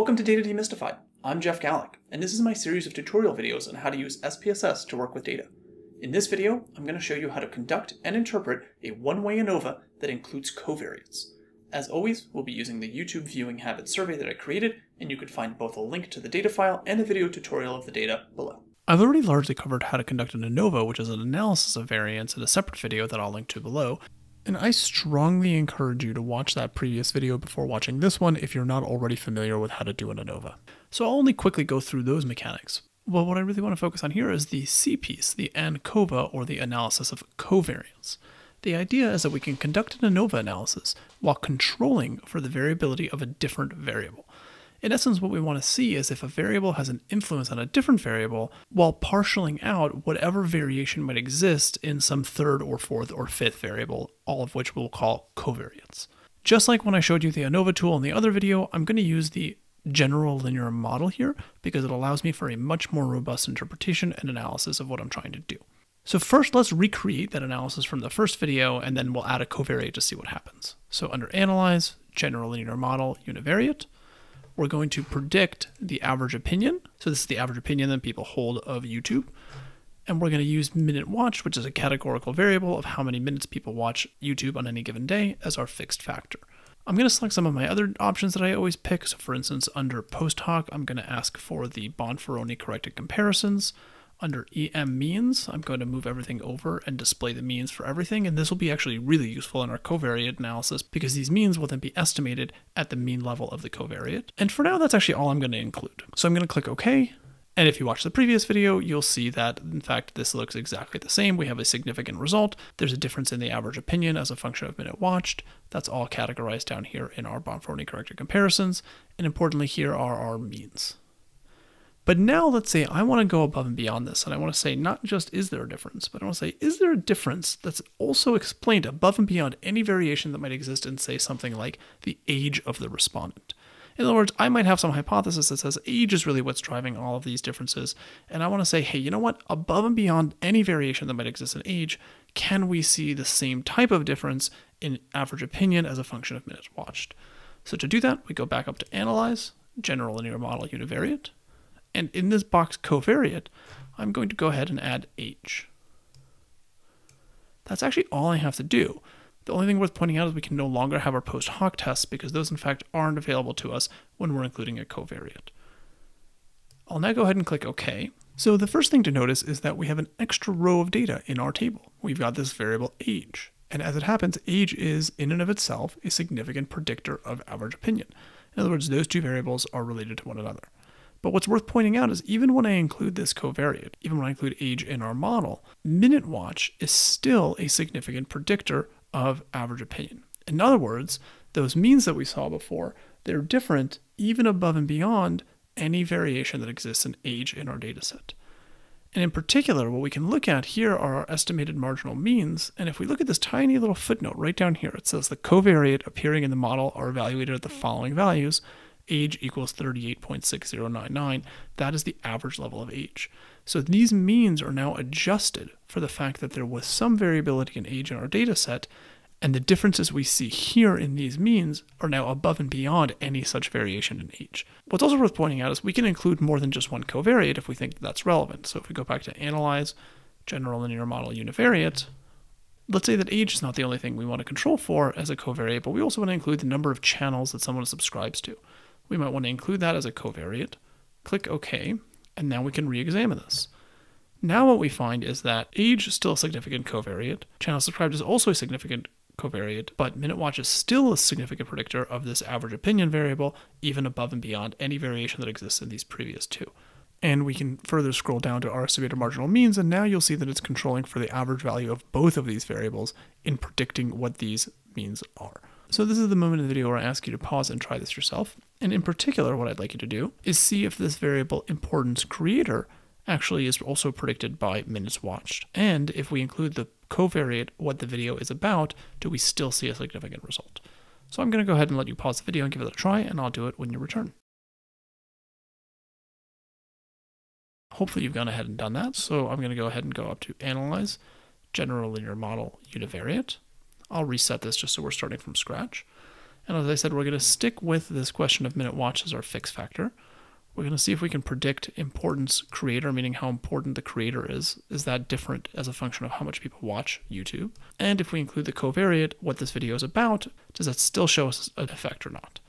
Welcome to Data Demystified. I'm Jeff Galak, and this is my series of tutorial videos on how to use SPSS to work with data. In this video, I'm going to show you how to conduct and interpret a one-way ANOVA that includes covariates. As always, we'll be using the YouTube viewing habit survey that I created, and you can find both a link to the data file and a video tutorial of the data below. I've already largely covered how to conduct an ANOVA, which is an analysis of variance, in a separate video that I'll link to below, and I strongly encourage you to watch that previous video before watching this one if you're not already familiar with how to do an ANOVA. So I'll only quickly go through those mechanics. Well, what I really want to focus on here is the C piece, the ANCOVA, or the analysis of covariance. The idea is that we can conduct an ANOVA analysis while controlling for the variability of a different variable. In essence, what we want to see is if a variable has an influence on a different variable while partialing out whatever variation might exist in some third or fourth or fifth variable, all of which we'll call covariates. Just like when I showed you the ANOVA tool in the other video, I'm going to use the general linear model here because it allows me for a much more robust interpretation and analysis of what I'm trying to do. So first, let's recreate that analysis from the first video, and then we'll add a covariate to see what happens. So under Analyze, General Linear Model, Univariate, we're going to predict the average opinion. So this is the average opinion that people hold of YouTube. And we're going to use minute watched, which is a categorical variable of how many minutes people watch YouTube on any given day as our fixed factor. I'm going to select some of my other options that I always pick. So for instance, under post hoc, I'm going to ask for the Bonferroni corrected comparisons. Under EM means, I'm going to move everything over and display the means for everything, and this will be actually really useful in our covariate analysis because these means will then be estimated at the mean level of the covariate. And for now, that's actually all I'm going to include. So I'm going to click OK, and if you watch the previous video, you'll see that, in fact, this looks exactly the same. We have a significant result. There's a difference in the average opinion as a function of minute watched. That's all categorized down here in our Bonferroni corrected comparisons. And importantly, here are our means. But now let's say I want to go above and beyond this, and I want to say not just is there a difference, but I want to say is there a difference that's also explained above and beyond any variation that might exist in, say, something like the age of the respondent. In other words, I might have some hypothesis that says age is really what's driving all of these differences. And I want to say, hey, you know what? Above and beyond any variation that might exist in age, can we see the same type of difference in average opinion as a function of minutes watched? So to do that, we go back up to Analyze, General Linear Model Univariate, and in this box covariate, I'm going to go ahead and add H. That's actually all I have to do. The only thing worth pointing out is we can no longer have our post hoc tests because those in fact aren't available to us when we're including a covariate. I'll now go ahead and click OK. So the first thing to notice is that we have an extra row of data in our table. We've got this variable age. And as it happens, age is in and of itself a significant predictor of average opinion. In other words, those two variables are related to one another. But what's worth pointing out is even when I include this covariate, even when I include age in our model, minute watch is still a significant predictor of average opinion. In other words, those means that we saw before, they're different even above and beyond any variation that exists in age in our dataset. And in particular, what we can look at here are our estimated marginal means. And if we look at this tiny little footnote right down here, it says the covariate appearing in the model are evaluated at the following values age equals 38.6099. That is the average level of age. So these means are now adjusted for the fact that there was some variability in age in our data set, and the differences we see here in these means are now above and beyond any such variation in age. What's also worth pointing out is we can include more than just one covariate if we think that's relevant. So if we go back to Analyze, General Linear Model Univariate, let's say that age is not the only thing we want to control for as a covariate, but we also want to include the number of channels that someone subscribes to. We might want to include that as a covariate. Click OK, and now we can re-examine this. Now what we find is that age is still a significant covariate, channel subscribed is also a significant covariate, but minute watch is still a significant predictor of this average opinion variable, even above and beyond any variation that exists in these previous two. And we can further scroll down to our estimated marginal means, and now you'll see that it's controlling for the average value of both of these variables in predicting what these means are. So this is the moment in the video where I ask you to pause and try this yourself. And in particular, what I'd like you to do is see if this variable importance creator actually is also predicted by minutes watched. And if we include the covariate what the video is about, do we still see a significant result? So I'm going to go ahead and let you pause the video and give it a try, and I'll do it when you return. Hopefully you've gone ahead and done that. So I'm going to go ahead and go up to Analyze, General Linear Model Univariate. I'll reset this just so we're starting from scratch. And as I said, we're going to stick with this question of minute watch as our fix factor. We're going to see if we can predict importance creator, meaning how important the creator is. Is that different as a function of how much people watch YouTube? And if we include the covariate, what this video is about, does that still show us an effect or not?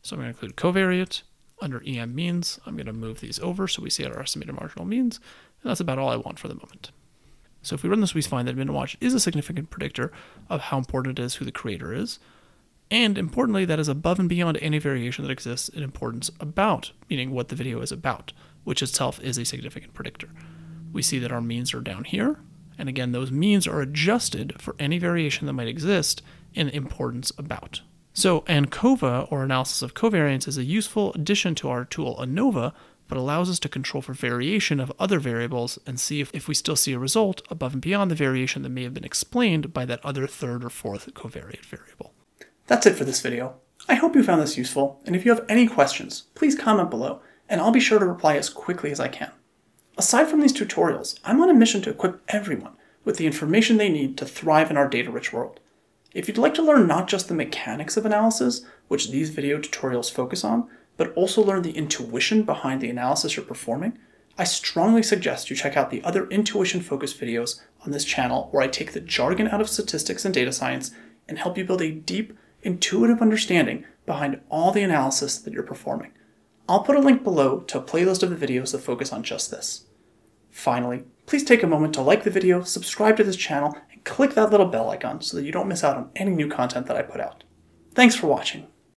So I'm going to include covariate under EM means. I'm going to move these over so we see our estimated marginal means. And that's about all I want for the moment. So if we run this, we find that minute watch is a significant predictor of how important it is who the creator is. And importantly, that is above and beyond any variation that exists in importance about, meaning what the video is about, which itself is a significant predictor. We see that our means are down here, and again, those means are adjusted for any variation that might exist in importance about. So ANCOVA, or analysis of covariance, is a useful addition to our tool ANOVA, but allows us to control for variation of other variables and see if, if we still see a result above and beyond the variation that may have been explained by that other third or fourth covariate variable. That's it for this video. I hope you found this useful, and if you have any questions, please comment below, and I'll be sure to reply as quickly as I can. Aside from these tutorials, I'm on a mission to equip everyone with the information they need to thrive in our data-rich world. If you'd like to learn not just the mechanics of analysis, which these video tutorials focus on, but also learn the intuition behind the analysis you're performing, I strongly suggest you check out the other intuition-focused videos on this channel where I take the jargon out of statistics and data science and help you build a deep, intuitive understanding behind all the analysis that you're performing. I'll put a link below to a playlist of the videos that focus on just this. Finally, please take a moment to like the video, subscribe to this channel, and click that little bell icon so that you don't miss out on any new content that I put out. Thanks for watching.